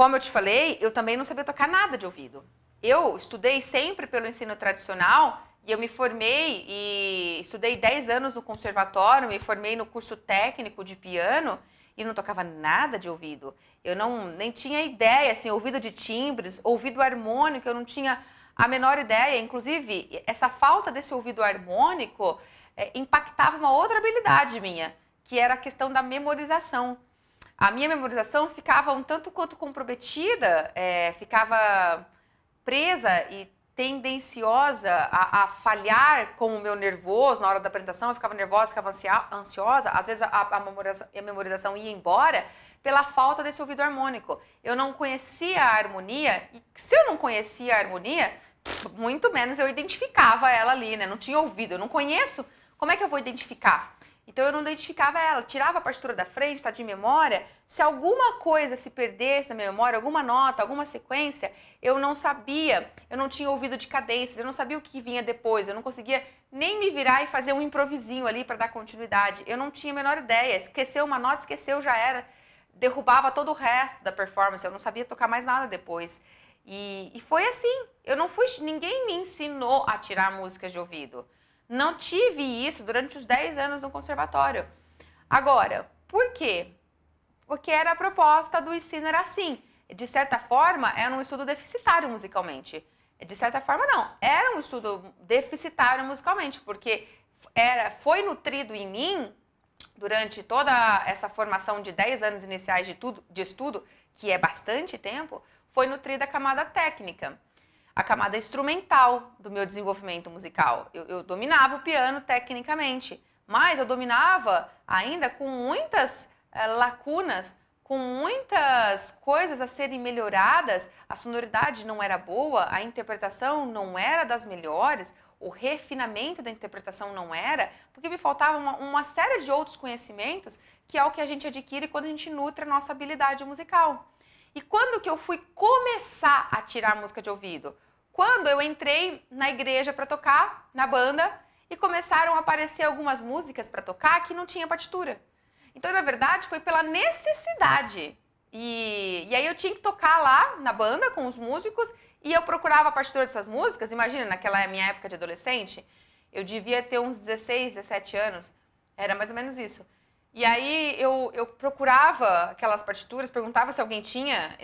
como eu te falei, eu também não sabia tocar nada de ouvido. Eu estudei sempre pelo ensino tradicional e eu me formei e estudei 10 anos no conservatório, me formei no curso técnico de piano e não tocava nada de ouvido. Eu não nem tinha ideia, assim, ouvido de timbres, ouvido harmônico, eu não tinha a menor ideia. Inclusive, essa falta desse ouvido harmônico é, impactava uma outra habilidade minha, que era a questão da memorização. A minha memorização ficava um tanto quanto comprometida, é, ficava presa e tendenciosa a, a, falhar com o meu nervoso na hora da apresentação, eu ficava nervosa, ficava ansiosa, às vezes a, a, memorização, a, memorização, ia embora pela falta desse ouvido harmônico. Eu não conhecia a harmonia, e se eu não conhecia a harmonia, muito menos eu identificava ela ali, né? Não tinha ouvido, eu não conheço, como é que eu vou identificar? Então eu não identificava ela, tirava a partitura da frente, tá de memória. Se alguma coisa se perdesse na minha memória, alguma nota, alguma sequência, eu não sabia, eu não tinha ouvido de cadências, eu não sabia o que vinha depois, eu não conseguia nem me virar e fazer um improvisinho ali para dar continuidade. Eu não tinha a menor ideia. Esqueceu uma nota, esqueceu, já era. Derrubava todo o resto da performance, eu não sabia tocar mais nada depois. E, e foi assim. Eu não fui. Ninguém me ensinou a tirar músicas de ouvido. Não tive isso durante os 10 anos no conservatório. Agora, por quê? Porque era a proposta do ensino era assim. De certa forma, era um estudo deficitário musicalmente. De certa forma, não. Era um estudo deficitário musicalmente, porque era, foi nutrido em mim, durante toda essa formação de 10 anos iniciais de, tudo, de estudo, que é bastante tempo, foi nutrida a camada técnica a camada instrumental do meu desenvolvimento musical. Eu, eu, dominava o piano tecnicamente, mas eu dominava ainda com muitas é, lacunas, com muitas coisas a serem melhoradas. A sonoridade não era boa, a interpretação não era das melhores, o refinamento da interpretação não era, porque me faltava uma, uma série de outros conhecimentos que é o que a gente adquire quando a gente nutre a nossa habilidade musical. E quando que eu fui começar a tirar música de ouvido? Quando eu entrei na igreja para tocar, na banda, e começaram a aparecer algumas músicas para tocar que não tinha partitura. Então, na verdade, foi pela necessidade. E, e aí eu tinha que tocar lá na banda com os músicos e eu procurava a partitura dessas músicas. Imagina, naquela minha época de adolescente, eu devia ter uns 16, 17 anos. Era mais ou menos isso. E aí eu, eu procurava aquelas partituras, perguntava se alguém tinha.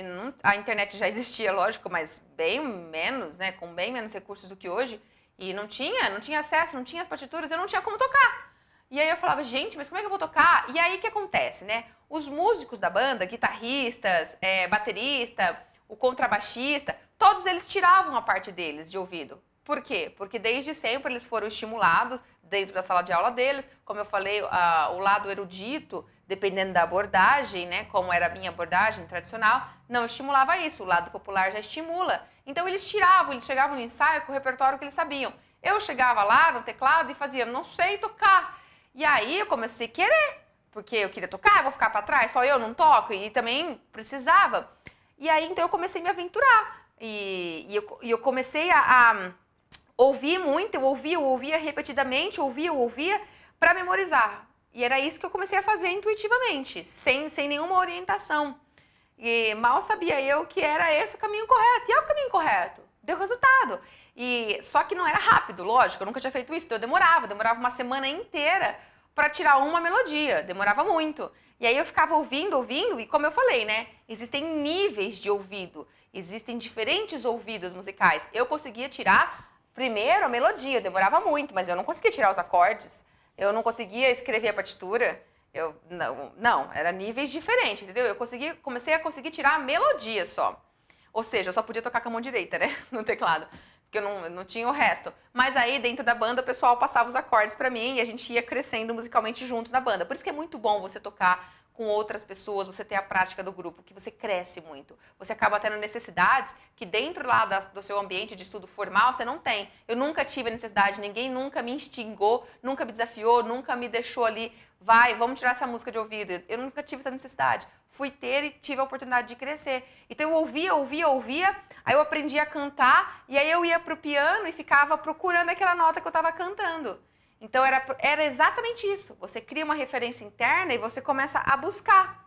A internet já existia, lógico, mas bem menos, né? Com bem menos recursos do que hoje. E não tinha, não tinha acesso, não tinha as partituras, eu não tinha como tocar. E aí eu falava, gente, mas como é que eu vou tocar? E aí o que acontece, né? Os músicos da banda, guitarristas, é, baterista, o contrabaixista, todos eles tiravam a parte deles de ouvido. Por quê? Porque desde sempre eles foram estimulados dentro da sala de aula deles. Como eu falei, a, o lado erudito, dependendo da abordagem, né, como era a minha abordagem tradicional, não estimulava isso. O lado popular já estimula. Então eles tiravam, eles chegavam no ensaio com o repertório que eles sabiam. Eu chegava lá no teclado e fazia, não sei tocar. E aí eu comecei a querer, porque eu queria tocar, eu vou ficar para trás, só eu não toco, e também precisava. E aí então eu comecei a me aventurar. E, e, eu, e eu comecei a, a ouvi muito, eu ouvia, eu ouvia repetidamente, ouvia, eu ouvia para memorizar. E era isso que eu comecei a fazer intuitivamente, sem, sem nenhuma orientação. E mal sabia eu que era esse o caminho correto. E é o caminho correto. Deu resultado. E só que não era rápido, lógico, eu nunca tinha feito isso, então eu demorava, demorava uma semana inteira para tirar uma melodia, demorava muito. E aí eu ficava ouvindo, ouvindo, e como eu falei, né? Existem níveis de ouvido, existem diferentes ouvidos musicais. Eu conseguia tirar Primeiro, a melodia, demorava muito, mas eu não conseguia tirar os acordes, eu não conseguia escrever a partitura. Eu, não, não, era níveis diferentes, entendeu? Eu consegui, comecei a conseguir tirar a melodia só. Ou seja, eu só podia tocar com a mão direita, né? No teclado. Porque eu não, não tinha o resto. Mas aí, dentro da banda, o pessoal passava os acordes para mim e a gente ia crescendo musicalmente junto na banda. Por isso que é muito bom você tocar com outras pessoas, você ter a prática do grupo, que você cresce muito. Você acaba tendo necessidades que dentro lá da, do seu ambiente de estudo formal você não tem. Eu nunca tive necessidade, ninguém nunca me instigou, nunca me desafiou, nunca me deixou ali, vai, vamos tirar essa música de ouvido. Eu nunca tive essa necessidade. Fui ter e tive a oportunidade de crescer. Então eu ouvia, ouvia, ouvia, aí eu aprendi a cantar e aí eu ia pro piano e ficava procurando aquela nota que eu estava cantando. Então era, era exatamente isso. Você cria uma referência interna e você começa a buscar.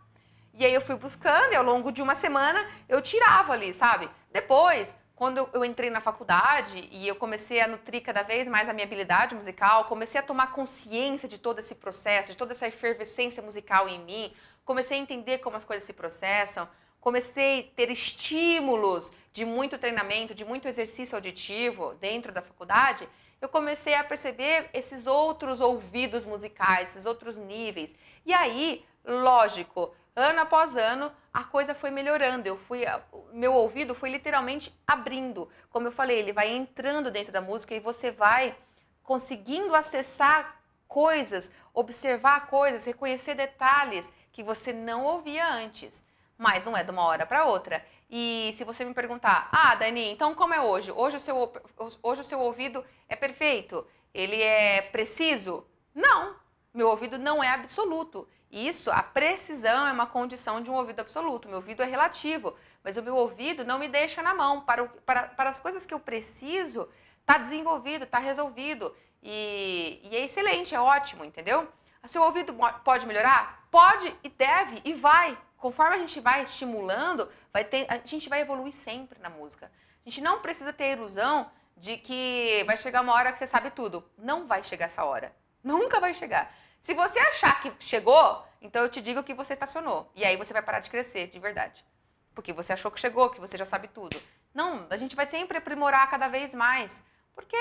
E aí eu fui buscando e ao longo de uma semana eu tirava ali, sabe? Depois, quando eu entrei na faculdade e eu comecei a nutrir cada vez mais a minha habilidade musical, comecei a tomar consciência de todo esse processo, de toda essa efervescência musical em mim, comecei a entender como as coisas se processam, comecei a ter estímulos de muito treinamento, de muito exercício auditivo dentro da faculdade, eu comecei a perceber esses outros ouvidos musicais, esses outros níveis. E aí, lógico, ano após ano, a coisa foi melhorando. Eu fui, meu ouvido foi literalmente abrindo. Como eu falei, ele vai entrando dentro da música e você vai conseguindo acessar coisas, observar coisas, reconhecer detalhes que você não ouvia antes. Mas não é de uma hora para outra. E se você me perguntar, ah, Dani, então como é hoje? Hoje o seu, hoje o seu ouvido é perfeito? Ele é preciso? Não, meu ouvido não é absoluto. Isso, a precisão é uma condição de um ouvido absoluto. Meu ouvido é relativo, mas o meu ouvido não me deixa na mão. Para, o, para, para as coisas que eu preciso, está desenvolvido, está resolvido. E, e é excelente, é ótimo, entendeu? Seu ouvido pode melhorar? Pode e deve e vai. Conforme a gente vai estimulando, vai ter, a gente vai evoluir sempre na música. A gente não precisa ter a ilusão de que vai chegar uma hora que você sabe tudo. Não vai chegar essa hora. Nunca vai chegar. Se você achar que chegou, então eu te digo que você estacionou. E aí você vai parar de crescer, de verdade. Porque você achou que chegou, que você já sabe tudo. Não, a gente vai sempre aprimorar cada vez mais. Porque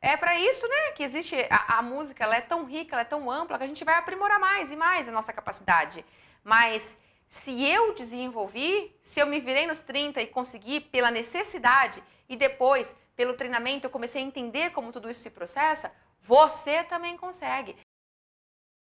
é para isso, né, que existe a, a, música, ela é tão rica, ela é tão ampla que a gente vai aprimorar mais e mais a nossa capacidade. Mas se eu desenvolvi, se eu me virei nos 30 e consegui pela necessidade e depois pelo treinamento eu comecei a entender como tudo isso se processa, você também consegue.